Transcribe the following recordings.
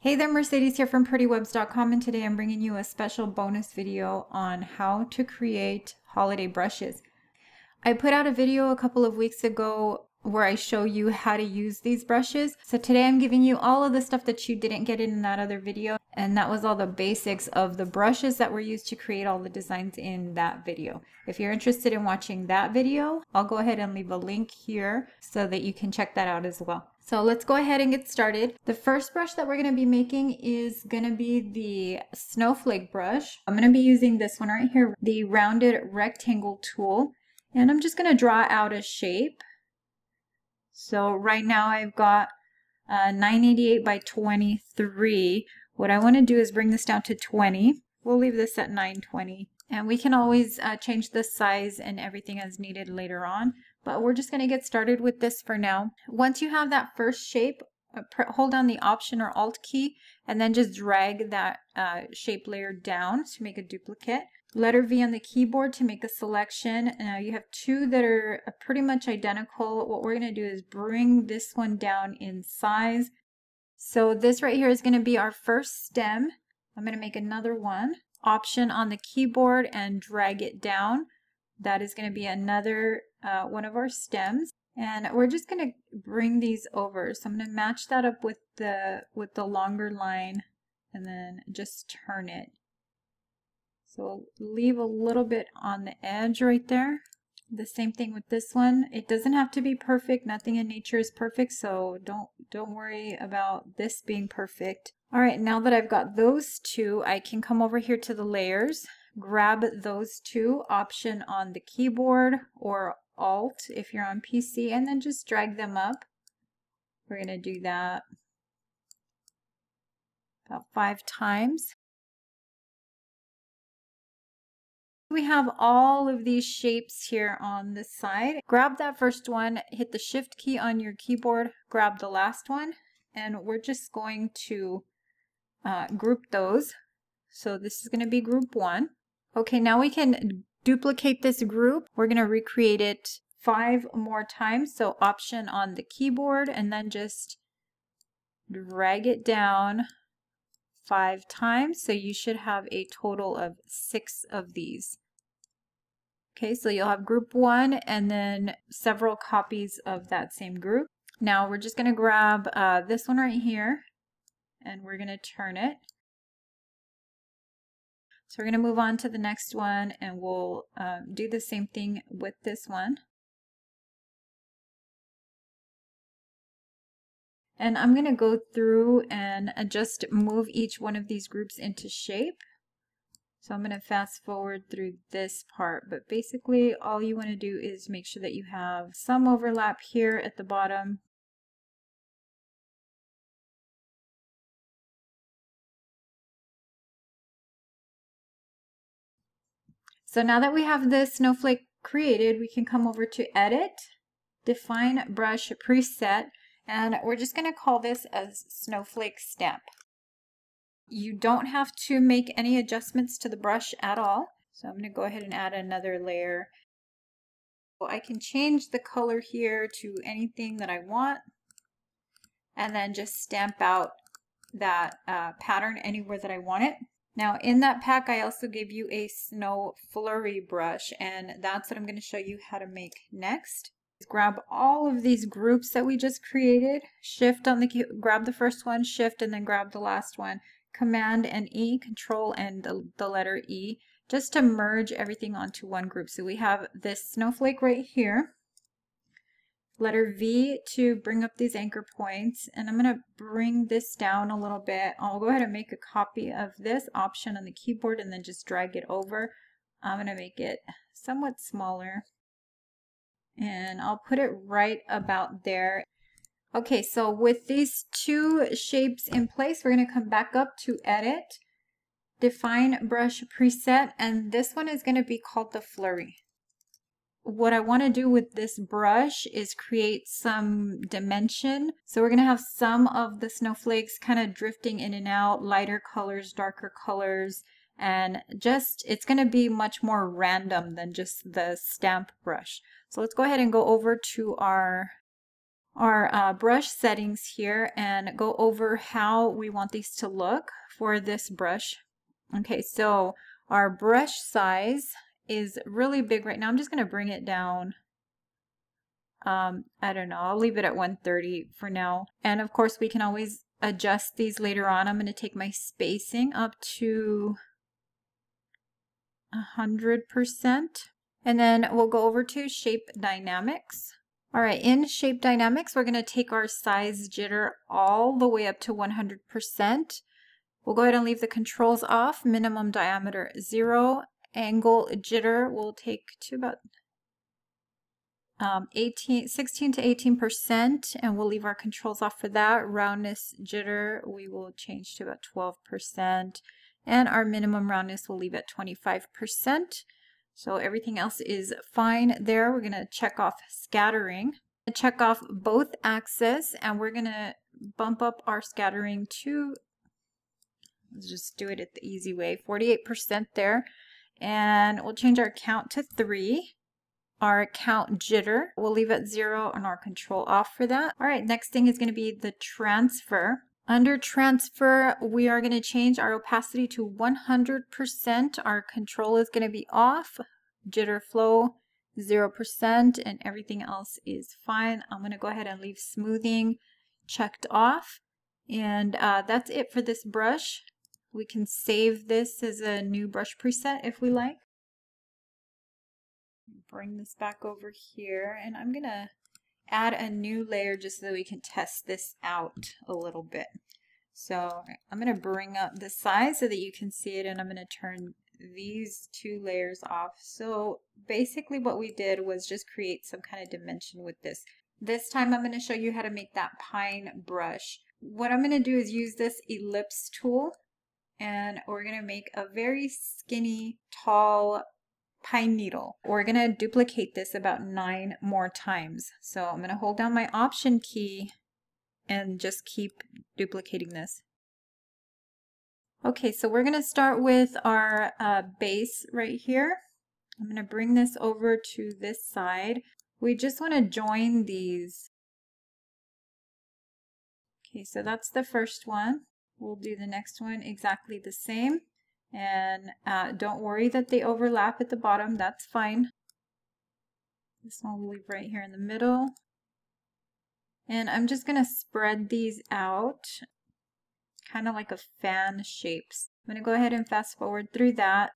Hey there, Mercedes here from prettywebz.com and today I'm bringing you a special bonus video on how to create holiday brushes. I put out a video a couple of weeks ago where I show you how to use these brushes. So today I'm giving you all of the stuff that you didn't get in that other video and that was all the basics of the brushes that were used to create all the designs in that video. If you're interested in watching that video, I'll go ahead and leave a link here so that you can check that out as well. So let's go ahead and get started. The first brush that we're going to be making is going to be the snowflake brush. I'm going to be using this one right here, the rounded rectangle tool. And I'm just going to draw out a shape. So right now I've got uh, 988 by 23. What I want to do is bring this down to 20. We'll leave this at 920. And we can always uh, change the size and everything as needed later on but we're just going to get started with this for now. Once you have that first shape, uh, hold down the Option or Alt key and then just drag that uh, shape layer down to make a duplicate. Letter V on the keyboard to make a selection. Now you have two that are uh, pretty much identical. What we're going to do is bring this one down in size. So this right here is going to be our first stem. I'm going to make another one. Option on the keyboard and drag it down. That is going to be another uh, one of our stems. And we're just going to bring these over. So I'm going to match that up with the, with the longer line and then just turn it. So leave a little bit on the edge right there. The same thing with this one. It doesn't have to be perfect. Nothing in nature is perfect, so don't don't worry about this being perfect. All right, now that I've got those two, I can come over here to the layers grab those two option on the keyboard or alt if you're on PC and then just drag them up. We're going to do that about five times. We have all of these shapes here on the side. Grab that first one, hit the shift key on your keyboard, grab the last one, and we're just going to uh, group those. So this is going to be group one. Okay, now we can duplicate this group. We're going to recreate it five more times. So option on the keyboard and then just drag it down five times. So you should have a total of six of these. Okay, so you'll have group one and then several copies of that same group. Now we're just going to grab uh, this one right here and we're going to turn it. So we're going to move on to the next one and we'll um, do the same thing with this one. And I'm going to go through and just move each one of these groups into shape. So I'm going to fast forward through this part, but basically all you want to do is make sure that you have some overlap here at the bottom So now that we have the snowflake created, we can come over to Edit, Define Brush Preset, and we're just going to call this a Snowflake Stamp. You don't have to make any adjustments to the brush at all. So I'm going to go ahead and add another layer. Well, I can change the color here to anything that I want and then just stamp out that uh, pattern anywhere that I want it. Now in that pack, I also gave you a snow flurry brush and that's what I'm going to show you how to make next. Grab all of these groups that we just created, shift on the, grab the first one, shift and then grab the last one, command and E, control and the, the letter E, just to merge everything onto one group. So we have this snowflake right here letter V to bring up these anchor points. And I'm going to bring this down a little bit. I'll go ahead and make a copy of this option on the keyboard and then just drag it over. I'm going to make it somewhat smaller. And I'll put it right about there. Okay, so with these two shapes in place, we're going to come back up to Edit, Define Brush Preset, and this one is going to be called the Flurry what I want to do with this brush is create some dimension. So we're going to have some of the snowflakes kind of drifting in and out, lighter colors, darker colors, and just, it's going to be much more random than just the stamp brush. So let's go ahead and go over to our, our uh, brush settings here and go over how we want these to look for this brush. Okay, so our brush size is really big right now. I'm just going to bring it down. Um, I don't know. I'll leave it at 130 for now. And of course, we can always adjust these later on. I'm going to take my spacing up to 100%. And then we'll go over to Shape Dynamics. All right, in Shape Dynamics, we're going to take our size jitter all the way up to 100%. We'll go ahead and leave the controls off, minimum diameter 0, angle jitter will take to about um, 18, 16 to 18%, and we'll leave our controls off for that. Roundness jitter, we will change to about 12%, and our minimum roundness we'll leave at 25%. So everything else is fine there. We're going to check off scattering. Check off both axes, and we're going to bump up our scattering to, let's just do it at the easy way, 48% there. And we'll change our count to 3 our count jitter. We'll leave it zero and our control off for that. All right, next thing is going to be the transfer. Under transfer, we are going to change our opacity to 100%. Our control is going to be off. Jitter flow 0% and everything else is fine. I'm going to go ahead and leave smoothing checked off. And uh, that's it for this brush. We can save this as a new brush preset if we like bring this back over here and I'm gonna add a new layer just so that we can test this out a little bit. So I'm going to bring up the size so that you can see it and I'm going to turn these two layers off. So basically what we did was just create some kind of dimension with this. This time I'm going to show you how to make that pine brush. What I'm going to do is use this ellipse tool and we're going to make a very skinny, tall pine needle. We're going to duplicate this about nine more times. So I'm going to hold down my option key and just keep duplicating this. Okay, so we're going to start with our uh, base right here. I'm going to bring this over to this side. We just want to join these. Okay, so that's the first one. We'll do the next one exactly the same. And uh, don't worry that they overlap at the bottom, that's fine. This one we'll leave right here in the middle. And I'm just going to spread these out, kind of like a fan shapes. I'm going to go ahead and fast forward through that.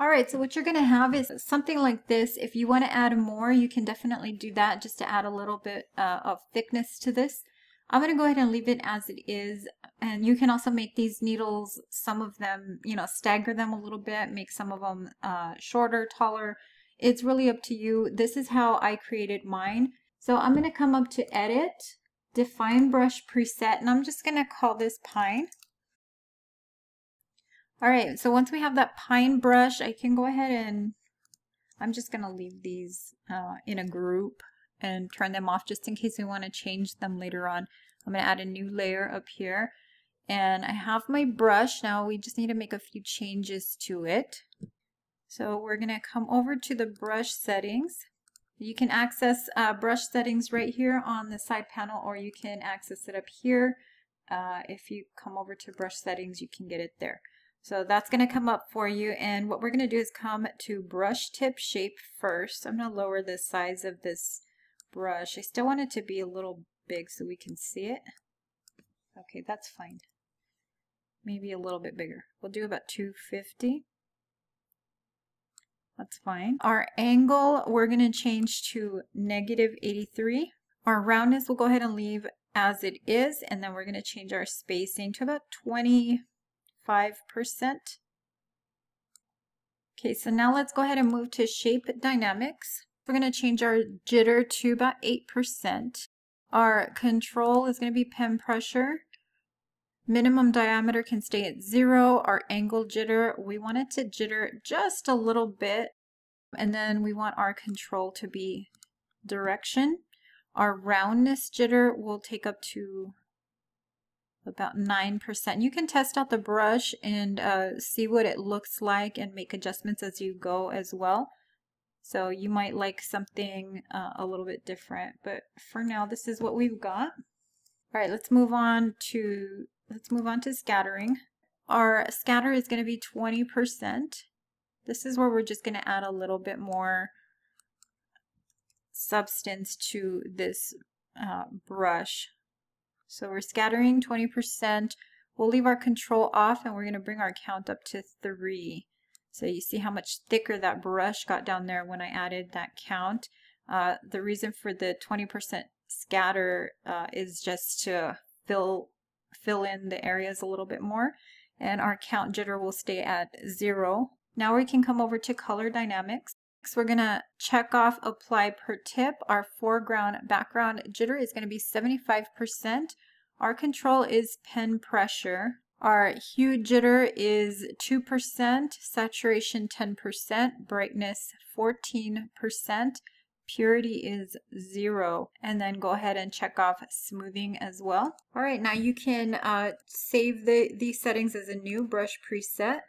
All right, so what you're gonna have is something like this. If you wanna add more, you can definitely do that just to add a little bit uh, of thickness to this. I'm going to go ahead and leave it as it is. And you can also make these needles, some of them, you know, stagger them a little bit, make some of them uh, shorter, taller. It's really up to you. This is how I created mine. So I'm going to come up to edit, define brush preset, and I'm just going to call this pine. All right, so once we have that pine brush, I can go ahead and I'm just going to leave these uh, in a group and turn them off just in case we want to change them later on. I'm going to add a new layer up here. And I have my brush. Now we just need to make a few changes to it. So we're going to come over to the brush settings. You can access uh, brush settings right here on the side panel or you can access it up here. Uh, if you come over to brush settings, you can get it there. So that's going to come up for you. And what we're going to do is come to brush tip shape first. I'm going to lower the size of this brush. I still want it to be a little big so we can see it. Okay, that's fine. Maybe a little bit bigger. We'll do about 250. That's fine. Our angle, we're going to change to negative 83. Our roundness, we'll go ahead and leave as it is, and then we're going to change our spacing to about 25%. Okay, so now let's go ahead and move to Shape Dynamics. We're going to change our jitter to about 8%. Our control is going to be pen pressure. Minimum diameter can stay at zero. Our angle jitter, we want it to jitter just a little bit. And then we want our control to be direction. Our roundness jitter will take up to about 9%. You can test out the brush and uh, see what it looks like and make adjustments as you go as well. So you might like something uh, a little bit different, but for now, this is what we've got. All right, let's move on to, let's move on to scattering. Our scatter is going to be 20%. This is where we're just going to add a little bit more substance to this uh, brush. So we're scattering 20%. We'll leave our control off and we're going to bring our count up to 3. So you see how much thicker that brush got down there when I added that count. Uh, the reason for the 20% scatter uh, is just to fill fill in the areas a little bit more and our count jitter will stay at zero. Now we can come over to color dynamics. Next, we're going to check off apply per tip. Our foreground background jitter is going to be 75%. Our control is pen pressure. Our hue jitter is 2%, saturation 10%, brightness 14%, purity is 0, and then go ahead and check off smoothing as well. All right, now you can uh, save the, these settings as a new brush preset.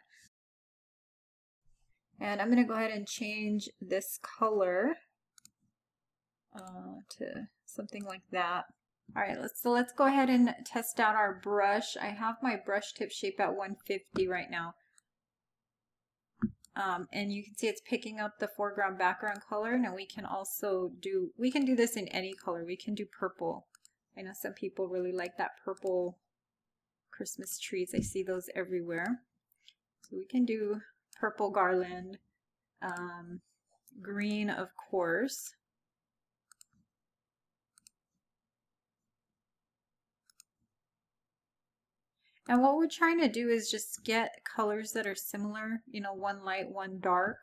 And I'm going to go ahead and change this color uh, to something like that. All right, let's, so let's go ahead and test out our brush. I have my brush tip shape at 150 right now. Um, and you can see it's picking up the foreground background color. Now we can also do, we can do this in any color. We can do purple. I know some people really like that purple Christmas trees. I see those everywhere. So we can do purple garland, um, green, of course. And what we're trying to do is just get colors that are similar, you know, one light, one dark.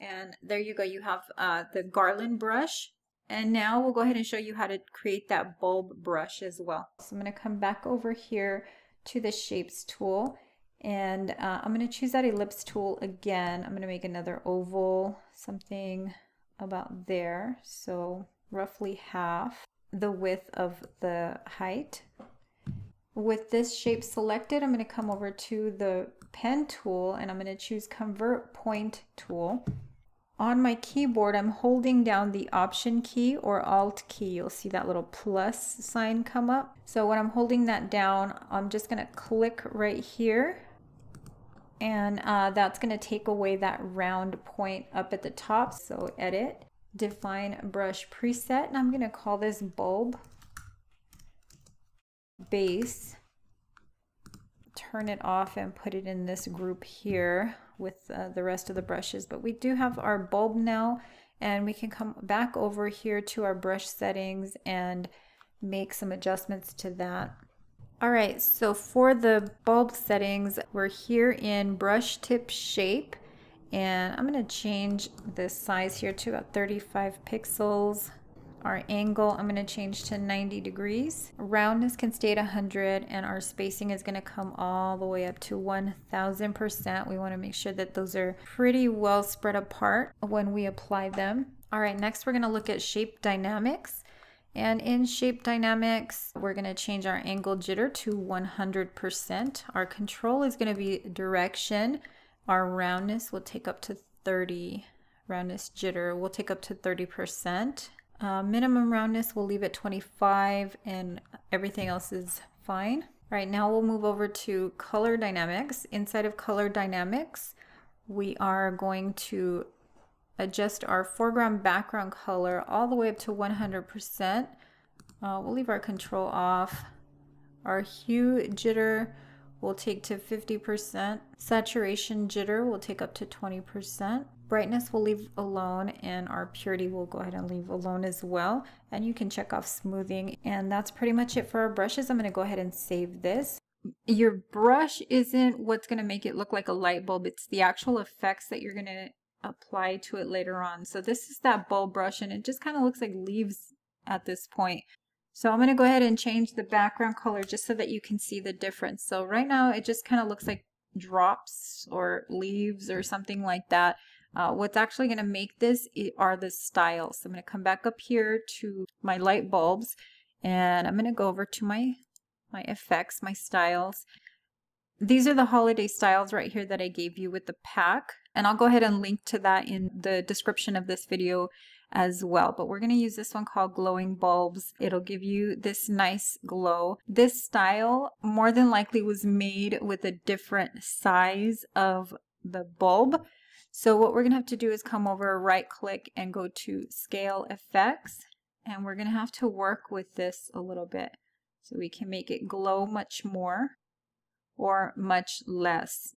And there you go, you have uh, the garland brush. And now we'll go ahead and show you how to create that bulb brush as well. So I'm going to come back over here to the shapes tool and uh, I'm going to choose that ellipse tool again. I'm going to make another oval, something about there. So roughly half the width of the height. With this shape selected, I'm going to come over to the pen tool and I'm going to choose convert point tool. On my keyboard, I'm holding down the option key or alt key. You'll see that little plus sign come up. So when I'm holding that down, I'm just going to click right here and uh, that's going to take away that round point up at the top. So edit, define brush preset, and I'm going to call this bulb base. Turn it off and put it in this group here with uh, the rest of the brushes. But we do have our bulb now and we can come back over here to our brush settings and make some adjustments to that. All right, so for the bulb settings, we're here in brush tip shape and I'm gonna change this size here to about 35 pixels. Our angle, I'm gonna change to 90 degrees. Roundness can stay at 100 and our spacing is gonna come all the way up to 1000%. We wanna make sure that those are pretty well spread apart when we apply them. All right, next we're gonna look at shape dynamics. And in shape dynamics, we're going to change our angle jitter to 100%. Our control is going to be direction. Our roundness will take up to 30. Roundness jitter will take up to 30%. Uh, minimum roundness we'll leave at 25 and everything else is fine. All right, now we'll move over to color dynamics. Inside of color dynamics, we are going to adjust our foreground background color all the way up to 100%. Uh, we'll leave our control off. Our hue jitter will take to 50%. Saturation jitter will take up to 20%. Brightness will leave alone and our purity will go ahead and leave alone as well. And you can check off smoothing and that's pretty much it for our brushes. I'm going to go ahead and save this. Your brush isn't what's going to make it look like a light bulb. It's the actual effects that you're going to apply to it later on. So this is that bulb brush and it just kind of looks like leaves at this point. So I'm going to go ahead and change the background color just so that you can see the difference. So right now it just kind of looks like drops or leaves or something like that. Uh, what's actually going to make this are the styles. So I'm going to come back up here to my light bulbs and I'm going to go over to my, my effects, my styles. These are the holiday styles right here that I gave you with the pack. And I'll go ahead and link to that in the description of this video as well. But we're going to use this one called Glowing Bulbs. It'll give you this nice glow. This style more than likely was made with a different size of the bulb. So what we're going to have to do is come over, right click and go to Scale Effects. And we're going to have to work with this a little bit so we can make it glow much more or much less.